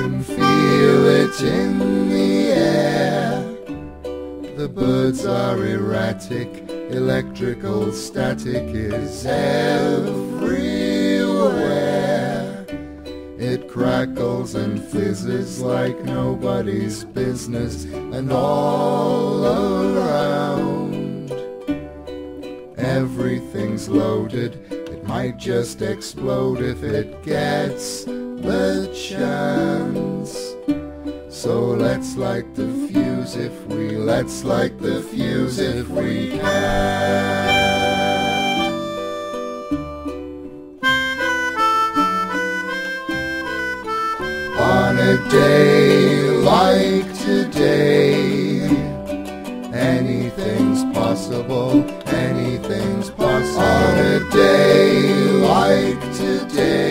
can feel it in the air. The birds are erratic, electrical static is everywhere. It crackles and fizzes like nobody's business, and all around. Everything's loaded, it might just explode if it gets the chance. Let's light the fuse if we, let's light the fuse if we can. On a day like today, anything's possible, anything's possible. On a day like today,